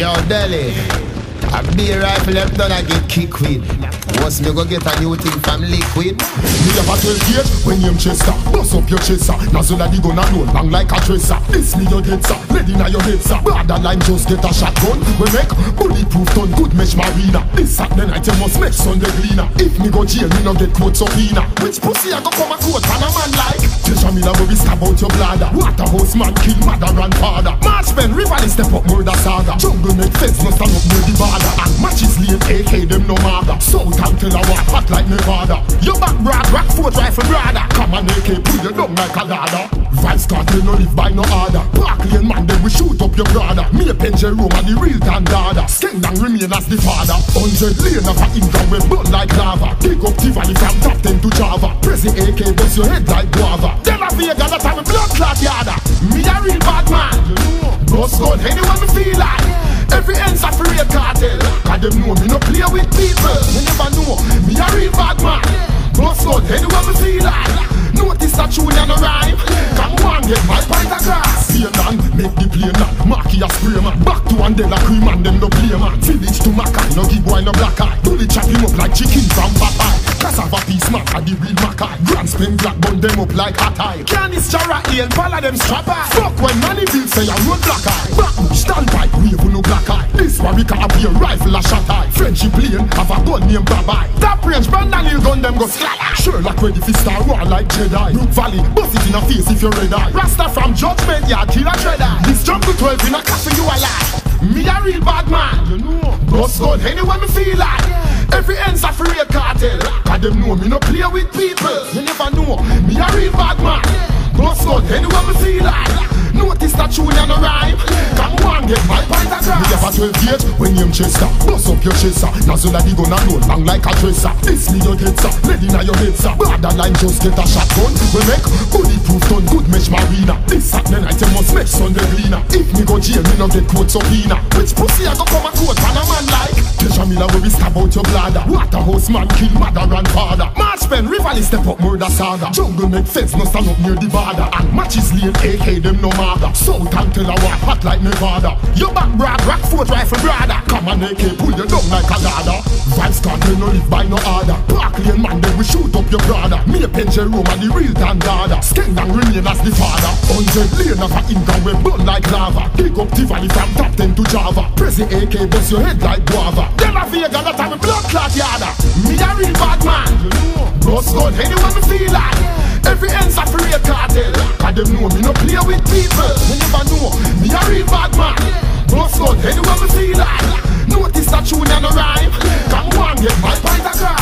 Yo, Delhi. A beer rifle them done I get kick with. Once me go get a new thing from liquid. Me a 12 gauge when you chester Bust up your chaser. Nozzle the gun and roll bang like a tracer. This me your dead sir. Ready now your head sir. Brother line just get a shotgun. We make bulletproof ton good mesh marina. This Saturday night you must make Sunday cleaner If me go jail me no get court subpoena. Which pussy I go come a court and a man like Me la worry stab out your bladder. Waterhouse man kill mother and father March pen rival step up murder saga. Jungle make fence no stand up near the border And matches lane AK them no matter South and what hot like Nevada. Your back broad rock foot rifle brother. Come on AK pull you down like a ladder. Vybz Kartel no live by no order. Park remain as the father. Hundred lane of a income we burn like lava. Dig up Tivoli from top 10 to Java. Pressing AK bust your head like guava. Then I Vega that time a blood clot yada. Me a real bad man. Bust gun anyone me feel like. Every ends a free cartel. Cause them know me no play with people. You never know Me a real bad man. Bust gun anyone me feel like. Notice that tune and a rhyme On get my grass See man make the play man. Marky a spray man Back to Andela cream and them no play man. Village to Mackay No give boy no black eye. Bully chop him up like chicken from Popeye. Cassava piece man a the real Mackay Grand spin black bun them up like hot eye. Canis chara ale pala them strap eye. Fuck when money bill say I road black eye. Back stand pipe wave no black eye. This one we can have a rifle a shot Frenchy plane have a gun named Babai Top range Brandon Hill gun them go sky Sherlock ready fi star war like Jedi. Brook Valley bust it in a face if you red eye. Rasta from Judgment Yard kill a shredder This jungle 12 in a coffee you a lie. Me a real bad man. You know Bust gun anywhere me feel like. Every ends a free cartel. Cause them know me no play with people. You never know Me a real bad man. Bust gun anywhere me feel like 12 gauge when you chester Bust up your chaser. Of the gun and roll bang like a tracer. This me your dead sir Ready now your head sir Border line just get a shotgun We make bulletproof ton good mesh marina. This Saturday night you must make Sunday cleaner If me go jail me no get court subpoena Which pussy I go come a court and a man like Treasure me la where we stab out your bladder. Waterhouse man kill mother and father. March pen Rivali step up murder saga. Jungle make fence no stand up near the border. And matches lane AK them no matter. South and tell a what hot like Nevada. Your back broad rock foot rifle brother. Come on AK pull you down like a ladder. Vibes they no live by no order. Park lane man they will shoot up your brother. Me a pen Jerome and the real dandada Skeng down remain the father. Hundred lane of a income we burn like lava. Pick up the valley from top ten to Java. Press the AK, bust your head like guava. Then I feel gonna time a blood clot yada. Me a real bad man. Bust gun anyone me feel like. Every ends a free cartel. Cause them know me no play with people. Me never know. Me a real bad man. Bust gun anyone me feel like. Notice that tune and a rhyme. Come on, get my point across.